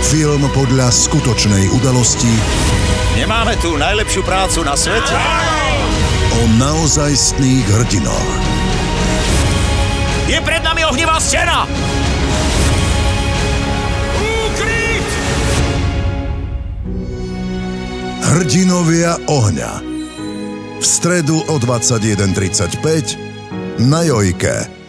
Film podľa skutočnej udalosti. Nemáme tu najlepšiu prácu na svete? O naozajstných hrdinoch. Je pred nami ohnivá stena! Ukryť! Hrdinovia ohňa. V stredu o 21.35 na Jojke.